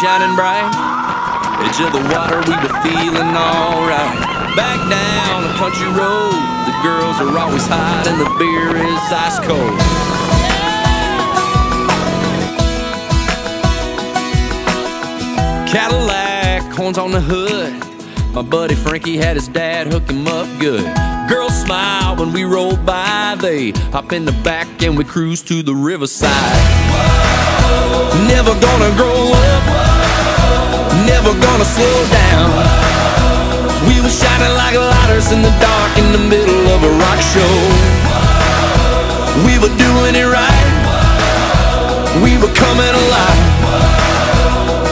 shining bright. Edge of the water, we were feeling alright. Back down the country road, the girls are always hot and the beer is ice cold. Cadillac, horns on the hood. My buddy Frankie had his dad hook him up good. Girls smile when we roll by. They hop in the back and we cruise to the riverside. Never gonna grow up. Never gonna slow down. We were shining like lighters in the dark in the middle of a rock show. We were doing it right. We were coming alive.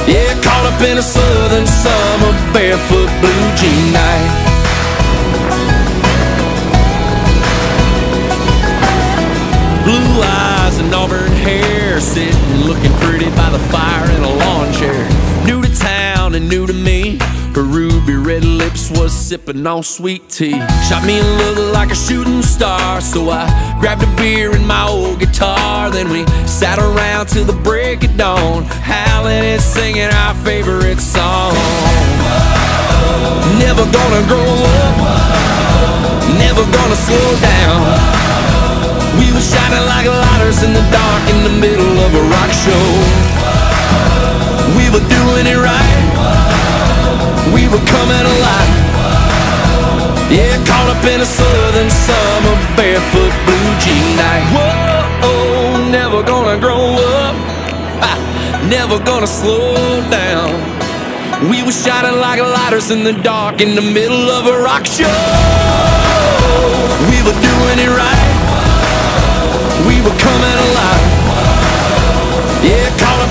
Yeah, caught up in a southern summer barefoot blue jean night. Blue eyes and auburn hair, sitting looking pretty by the fire in a lawn chair. New to town and new to me. Her ruby red lips was sipping on sweet tea. Shot me a look like a shooting star, so I grabbed a beer and my old guitar. Then we sat around till the break of dawn, howling and singing our favorite song. Never gonna grow up, never gonna slow down. We were shining like lighters in the dark in the middle show. We were doing it right. We were coming alive. Yeah, caught up in a southern summer barefoot blue jean night. Whoa, never gonna grow up. Never gonna slow down. We were shining like lighters in the dark in the middle of a rock show. We were doing it right. We were coming alive.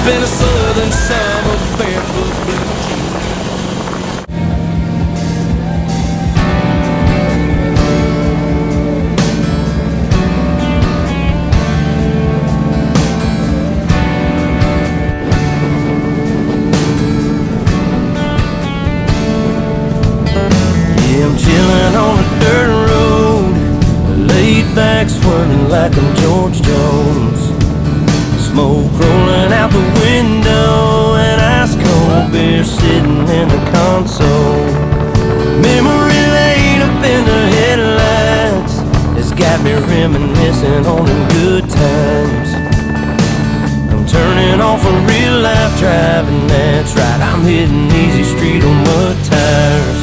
In a southern summer barefoot blue. Yeah, I'm on a dirt road, laid back, like I'm George Jones. Smoke rolling out the window, and ice cold beer sitting in the console. Memory laid up in the headlights, it's got me reminiscing on the good times. I'm turning off a real life driving, that's right. I'm hitting easy street on mud tires.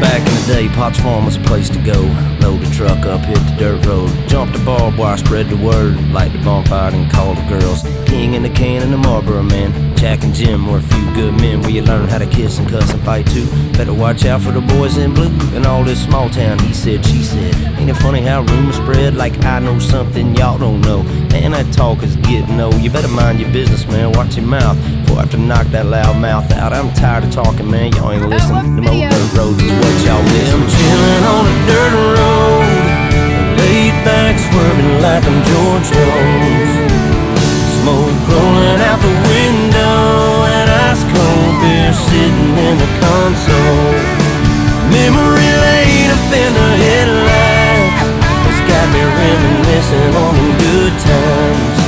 Back in the day, Potts Farm was a place to go. Load the truck up, hit the dirt road. Jump the barbed wire, spread the word. Light the bonfire and call the girls. King in the can and the Marlboro man. Jack and Jim were a few good men where you learn how to kiss and cuss and fight too. Better watch out for the boys in blue and all this small town. He said, she said. Ain't it funny how rumors spread like I know something y'all don't know? Man, that talk is getting old. You better mind your business, man. Watch your mouth. Before I have to knock that loud mouth out. I'm tired of talking, man. Y'all ain't listening. Them old dirt roads is what y'all miss. I'm chilling on a dirt road. Laid back, swerving like I'm George Jones. Smoke rolling out the window and ice cold sitting in the console. Memory laid up in the headlights. It's got me reminiscing on the good times.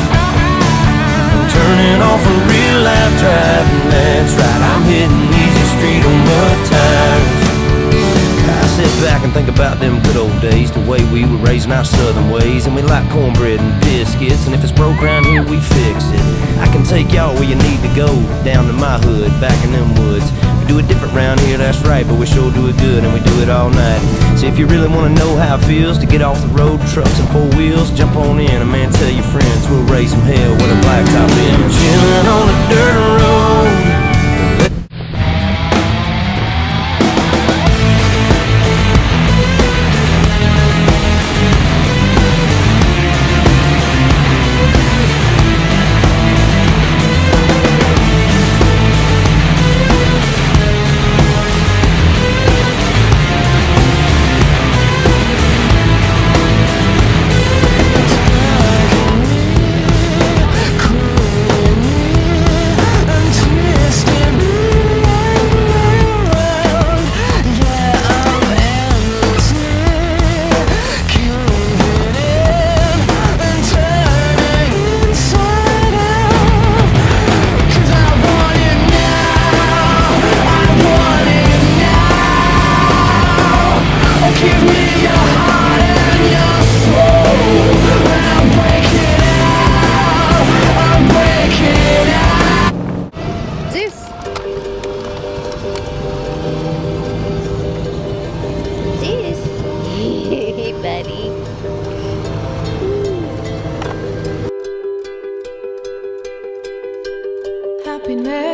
I'm turning off a real life driving, that's right. I'm hitting easy street on mud tires. I sit back and think about them good old days, the way we were raising our southern ways, and we like cornbread and biscuits, and if it's broke around here, we fix it. I take y'all where you need to go, down to my hood, back in them woods. We do it different round here, that's right, but we sure do it good, and we do it all night. So if you really wanna know how it feels to get off the road, trucks and four wheels, jump on in, and man, tell your friends we'll raise some hell with a blacktop in.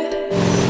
there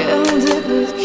ended with